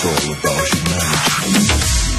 It's all about humanity.